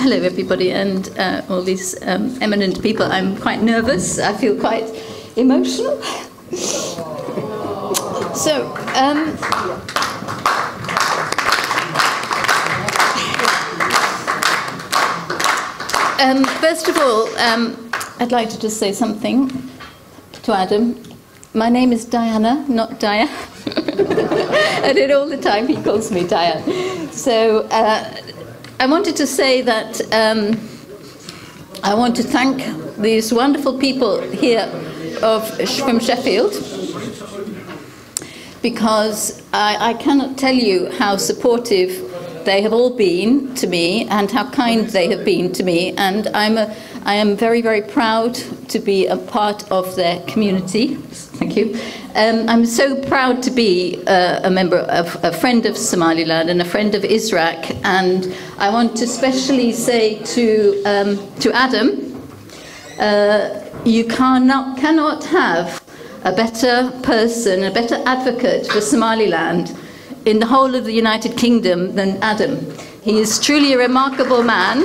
hello, everybody, and uh, all these um, eminent people. I'm quite nervous. I feel quite emotional. So, um, um, first of all, um, I'd like to just say something to Adam. My name is Diana, not Dia. and it all the time he calls me Diane. So uh, I wanted to say that um, I want to thank these wonderful people here of, from Sheffield because I, I cannot tell you how supportive they have all been to me and how kind they have been to me and I'm a, I am very very proud to be a part of their community thank you um, I'm so proud to be uh, a member of a friend of Somaliland and a friend of ISRAC and I want to especially say to um, to Adam uh, you cannot cannot have a better person, a better advocate for Somaliland in the whole of the United Kingdom than Adam. He is truly a remarkable man,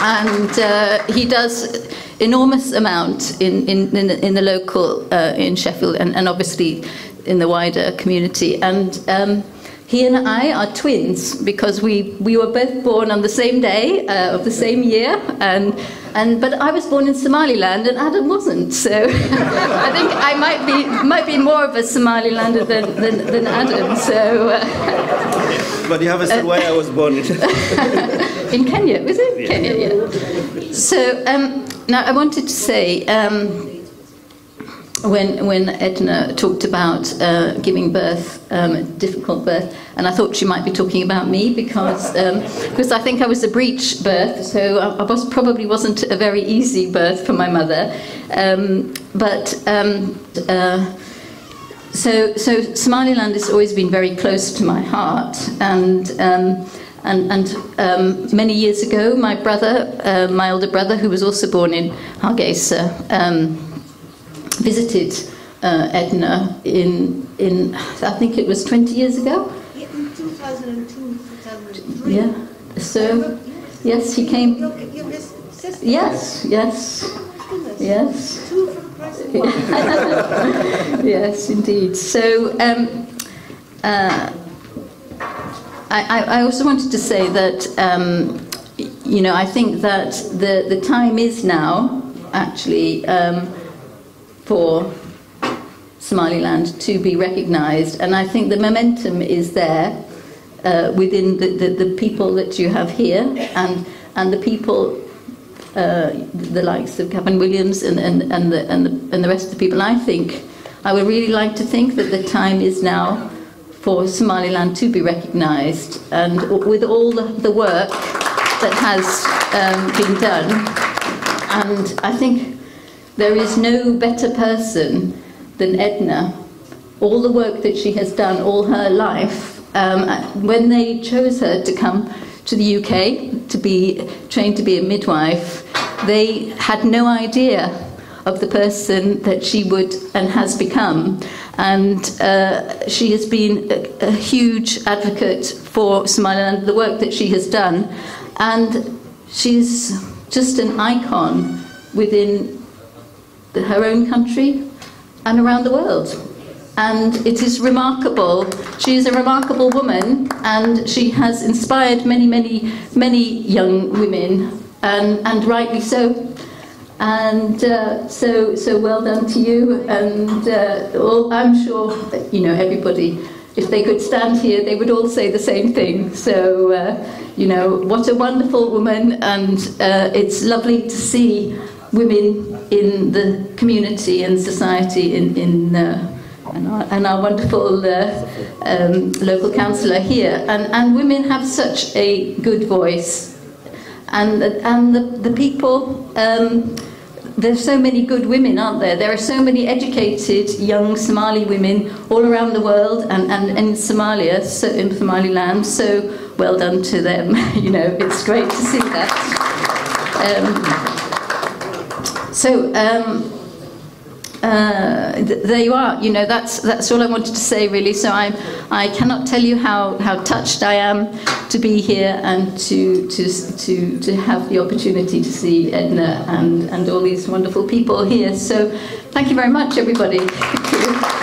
and uh, he does enormous amount in, in, in, the, in the local, uh, in Sheffield, and, and obviously in the wider community. And um, he and I are twins because we, we were both born on the same day uh, of the same year, and, and, but I was born in Somaliland and Adam wasn't. So I think I might be, might be more of a Somalilander than, than, than Adam. So, uh, but you have a said why I was born. in Kenya, was it? Yeah. Kenya, yeah. So um, now I wanted to say. Um, when, when Edna talked about uh, giving birth, um, difficult birth, and I thought she might be talking about me because um, because I think I was a breech birth, so I, I was, probably wasn't a very easy birth for my mother. Um, but um, uh, so so Somaliland has always been very close to my heart, and. Um, and, and um, many years ago, my brother, uh, my older brother, who was also born in Hargeisa, visited uh, Edna in, in, I think it was 20 years ago? Yeah, in 2002, 2003. Yeah, so, yes, he came. Yes, yes. Yes. Two for the price yes, indeed. So, um, uh, I, I also wanted to say that, um, you know, I think that the, the time is now, actually, um, for Somaliland to be recognised. And I think the momentum is there uh, within the, the, the, people that you have here and, and the people, uh, the likes of Gavin Williamson and, and, and, the, and, the, and the rest of the people. I think, I would really like to think that the time is now for Somaliland to be recognised and with all the, the work that has um, been done. And I think there is no better person than Edna. All the work that she has done all her life, um, when they chose her to come to the UK to be trained to be a midwife, they had no idea of the person that she would and has become. And uh, she has been a, a huge advocate for Somaliland, the work that she has done. And she's just an icon within her own country and around the world. And it is remarkable. She is a remarkable woman, and she has inspired many, many, many young women, and, and rightly so. And uh, so, so well done to you. And uh, all, I'm sure that, you know everybody, if they could stand here, they would all say the same thing. So, uh, you know, what a wonderful woman, and uh, it's lovely to see women in the community and society in, in uh, and, our, and our wonderful uh, um, local councillor here. And, and women have such a good voice. And, and the, the people, um, there's so many good women, aren't there? There are so many educated young Somali women all around the world and, and in Somalia, so in Somaliland. So well done to them. you know, it's great to see that. Um, so, um, uh, th- there you are. You know, that's that's all I wanted to say really. So I I cannot tell you how, how touched I am to be here and to to to to have the opportunity to see Edna and and all these wonderful people here. So thank you very much, everybody.